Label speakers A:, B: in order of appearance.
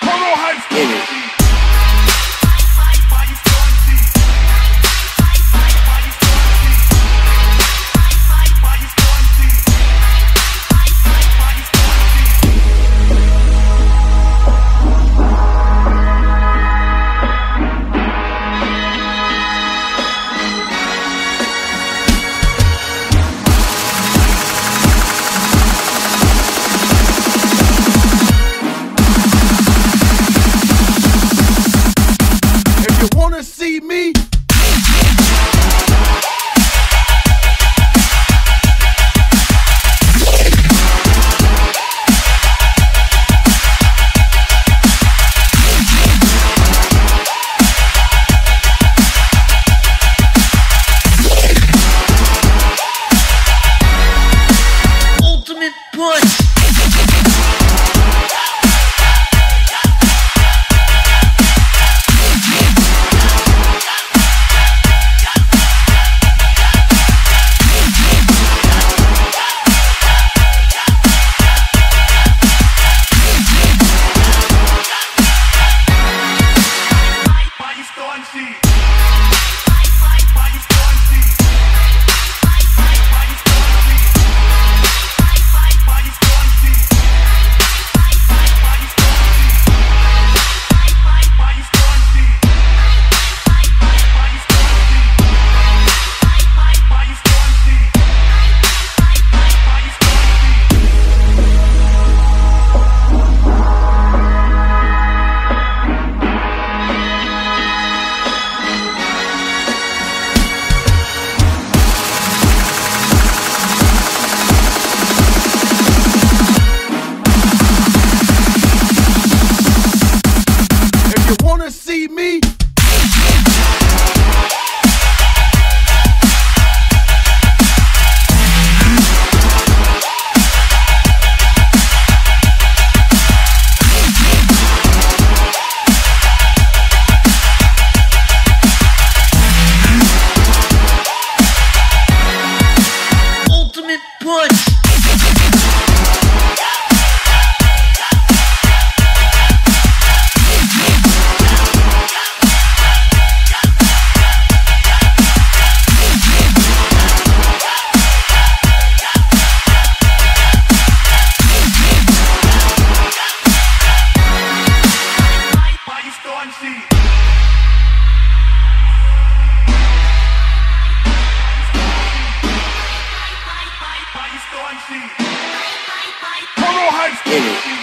A: Polo High School. What. You wanna see me? Polo High School.